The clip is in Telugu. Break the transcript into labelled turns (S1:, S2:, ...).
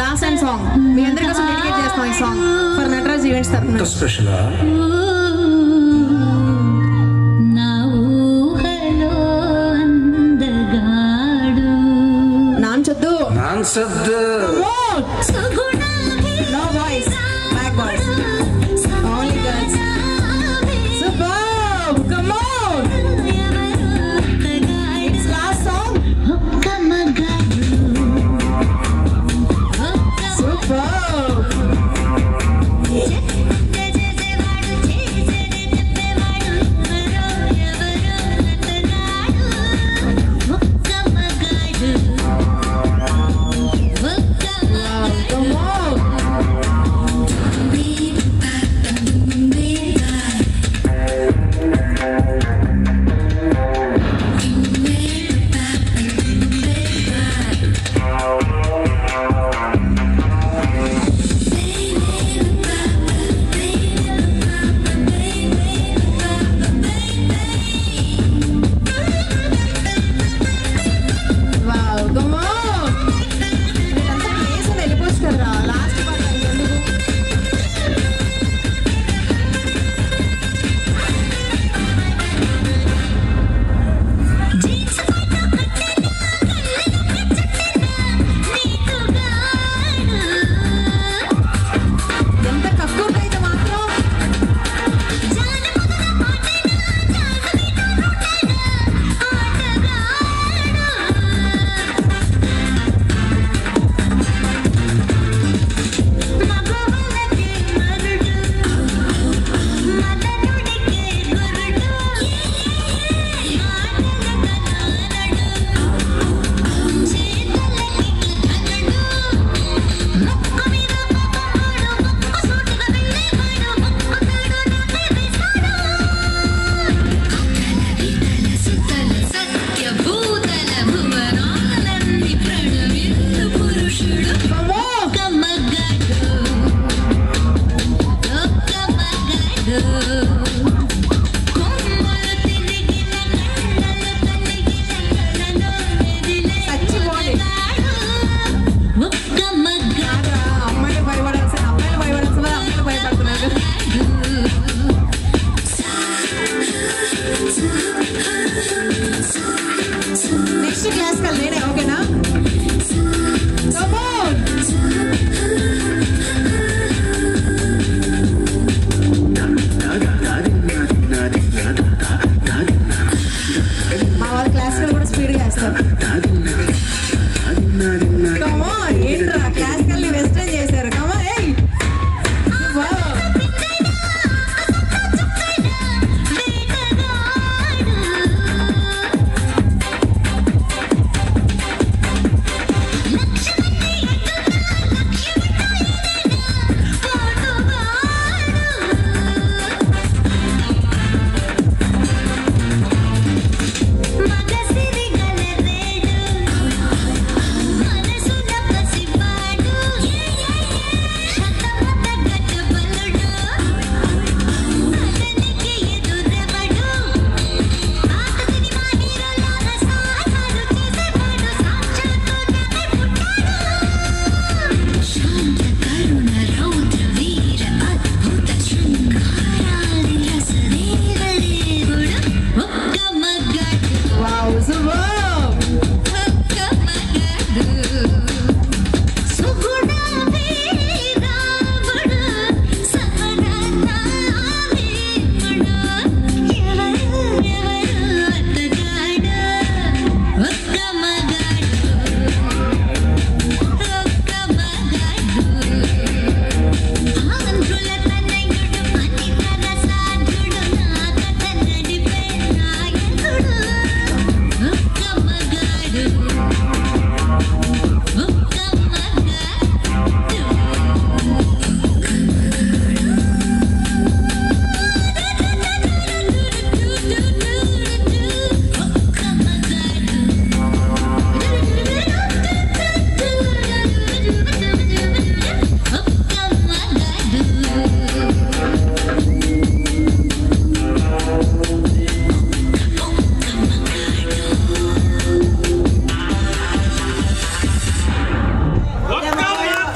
S1: Last and song. మీ అందరి కోసం డెడికేట్ చేస్తాం ఈ సాంగ్. ఫర్ నటరాజ్ ఈవెంట్స్ తరఫున
S2: స్పెషల్ స్పెషలా
S3: నా
S1: నాన్
S2: సద్దు